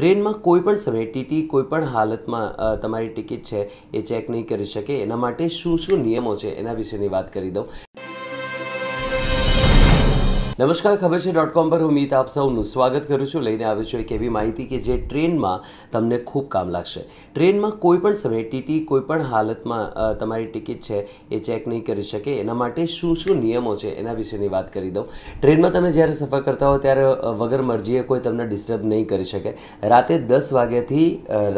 ટ્રેનમાં કોઈ પણ સમયે ટીટી કોઈ પણ હાલતમાં તમારી ટિકિટ છે એ ચેક નહીં કરી શકે. એના માટે શું શું નિયમો છે એના વિશેની વાત કરી દઉં. નમસ્કાર, ખબર છે ડોટ કોમ પર હું મીત આપ સૌનું સ્વાગત કરું છું. લઈને આવ્યો છું એક એવી માહિતી કે જે ટ્રેનમાં તમને ખૂબ કામ લાગશે. ટ્રેનમાં કોઈ પણ સમયે ટીટી, કોઈ પણ હાલતમાં તમારી ટિકિટ છે એ ચેક નહીં કરી શકે. એના માટે શું શું નિયમો છે એના વિશેની વાત કરી દઉં. ટ્રેનમાં તમે જ્યારે સફર કરતા હો ત્યારે વગર મરજીએ કોઈ તમને ડિસ્ટર્બ નહીં કરી શકે. રાતે દસ વાગ્યાથી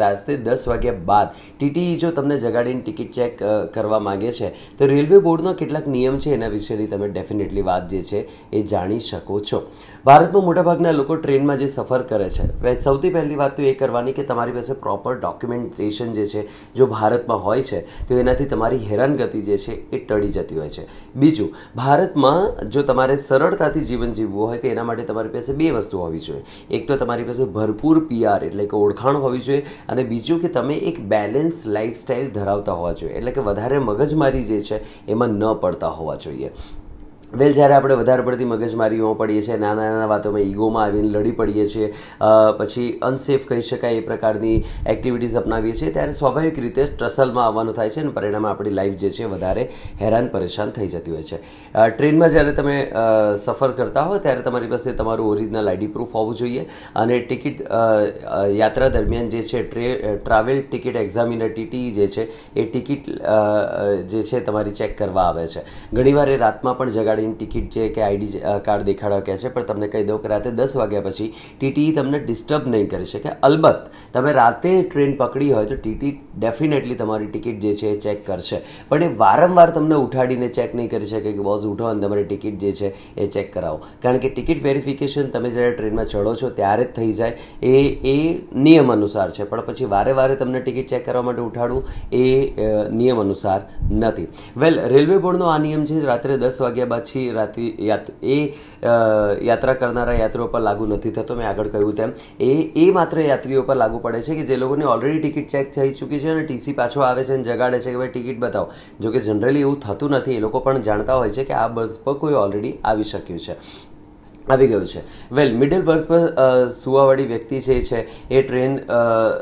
રાતે દસ વાગ્યા બાદ ટીટી જો તમને જગાડીને ટિકિટ ચેક કરવા માંગે છે, તો રેલવે બોર્ડનો કેટલાક નિયમ છે એના વિશેની તમે ડેફિનેટલી વાત જે છે એ જાણી શકો છો. ભારતમાં મોટાભાગના લોકો ટ્રેનમાં જે સફર કરે છે સૌથી પહેલી વાત તો એ કરવાની કે તમારી પાસે પ્રોપર ડોક્યુમેન્ટેશન જે છે, જો ભારતમાં હોય છે, તો એનાથી તમારી હેરાનગતિ જે છે એ ટળી જતી હોય છે. બીજું, ભારતમાં જો તમારે સરળતાથી જીવન જીવવું હોય તો એના માટે તમારી પાસે બે વસ્તુ હોવી જોઈએ. એક તો તમારી પાસે ભરપૂર પીઆર એટલે કે ઓળખાણ હોવી જોઈએ અને બીજું કે તમે એક બેલેન્સ લાઈફસ્ટાઈલ ધરાવતા હોવા જોઈએ. એટલે કે વધારે મગજમારી જે છે, એમાં ન પડતા હોવા જોઈએ. વેલ, જ્યારે આપણે વધારે પડતી મગજમારીઓમાં પડીએ છીએ, નાના નાના વાતોમાં ઈગોમાં આવીને લડી પડીએ છીએ પછી અનસેફ કહી શકાય એ પ્રકારની એક્ટિવિટીઝ અપનાવીએ છીએ, ત્યારે સ્વાભાવિક રીતે ટ્રસલમાં આવવાનું થાય છે અને પરિણામે આપણી લાઈફ જે છે વધારે હેરાન પરેશાન થઈ જતી હોય છે. ટ્રેનમાં જ્યારે તમે સફર કરતા હો, ત્યારે તમારી પાસે તમારું ઓરિજિનલ આઈડી પ્રૂફ હોવું જોઈએ અને ટિકિટ યાત્રા દરમિયાન જે છે ટ્રે ટ્રાવેલ ટિકિટ એક્ઝામિનર ટીટી જે છે એ ટિકિટ જે છે તમારી ચેક કરવા આવે છે. ઘણીવાર એ રાતમાં પણ જગાડીને ટિકિટ છે કે આઈડી કાર્ડ દેખાડવા કહે છે, પણ તમને કહી દઉં કે રાતે દસ વાગ્યા પછી ટીટી તમને ડિસ્ટર્બ નહીં કરી શકે. અલબત્ત, તમે રાતે ટ્રેન પકડી હોય તો ટીટી ડેફિનેટલી તમારી ટિકિટ જે છે એ ચેક કરશે. પણ એ વારંવાર તમને ઉઠાડીને ચેક નહીં કરી શકે કે બોસ ઉઠો અને તમારી ટિકિટ જે છે એ ચેક કરાવો. કારણ કે ટિકિટ વેરિફિકેશન તમે જ્યારે ટ્રેનમાં ચડો છો ત્યારે જ થઈ જાય. એ એ નિયમ અનુસાર છે. પણ પછી વારે વારે તમને ટિકિટ ચેક કરવા માટે ઉઠાડવું એ નિયમ અનુસાર નથી. વેલ, રેલવે બોર્ડનો આ નિયમ છે, રાત્રે દસ વાગ્યા પછી રાત્રિ એ યાત્રા કરનારા યાત્રીઓ પર લાગુ નથી થતો. મેં આગળ કહ્યું તેમ. એ એ માત્ર યાત્રીઓ પર લાગુ પડે છે કે જે લોકોની ઓલરેડી ટિકિટ ચેક થઈ ચૂકી છે અને ટીસી પાછો આવે છે અને જગાડે છે કે ભાઈ ટિકિટ બતાવો. જો કે જનરલી એવું થતું નથી. એ લોકો પણ જાણતા હોય છે કે આ બસ પર કોઈ ઓલરેડી આવી શક્યું છે. આવી ગયું છે. વેલ મિડલ બર્થ પર સુવાવાળી વ્યક્તિ જે છે, એ ટ્રેન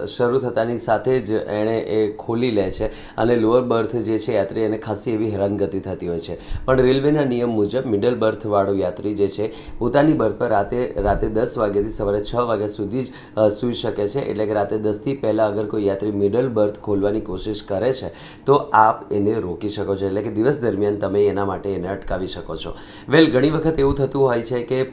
શરૂ થતાની સાથે જ એણે એ ખોલી લે છે અને લોઅર બર્થ જે છે યાત્રી એને ખાસી એવી હેરાનગતિ થતી હોય છે. પણ રેલવેના નિયમ મુજબ મિડલ બર્થવાળો યાત્રી જે છે, પોતાની બર્થ પર રાતે રાતે દસ વાગ્યાથી સવારે છ વાગ્યા સુધી જ સૂઈ શકે છે. એટલે કે રાતે દસથી પહેલાં અગર કોઈ યાત્રી મિડલ બર્થ ખોલવાની કોશિશ કરે છે, તો આપ એને રોકી શકો છો. એટલે કે દિવસ દરમિયાન તમે એના માટે એને અટકાવી શકો છો. વેલ ઘણી વખત એવું થતું હોય છે કે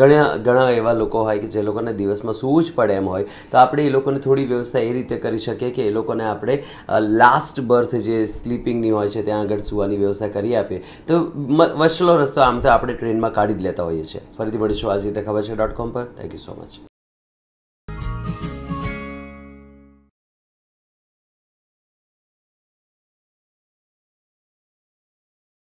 ઘણા ઘણા એવા લોકો હોય કે જે લોકોને દિવસમાં સૂવું જ પડે એમ હોય, તો આપણે એ લોકોને થોડી વ્યવસ્થા એ રીતે કરી શકીએ કે એ લોકોને આપણે લાસ્ટ બર્થ જે સ્લીપિંગની હોય છે ત્યાં આગળ સુવાની વ્યવસ્થા કરી આપીએ. તો વચલો રસ્તો આમ તો આપણે ટ્રેનમાં કાઢી જ લેતા હોઈએ છીએ. ફરીથી મળીશું આજ રીતે ખબર છે ડોટ કોમ પર. Thank you so much